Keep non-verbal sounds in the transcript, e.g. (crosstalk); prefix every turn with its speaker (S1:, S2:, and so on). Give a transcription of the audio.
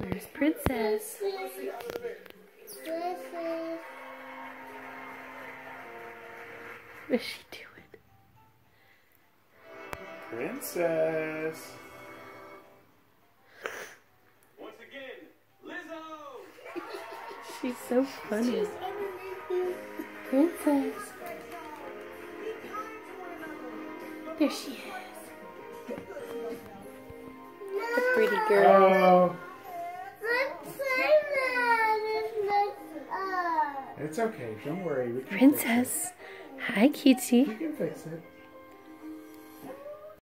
S1: Where's Princess? What's she doing?
S2: Princess.
S3: Once again, Lizzo! (laughs)
S1: She's so funny. Princess. There she is. The pretty girl.
S2: Oh, it's okay. Don't worry.
S1: Princess. Hi, cutie.
S2: We can fix it.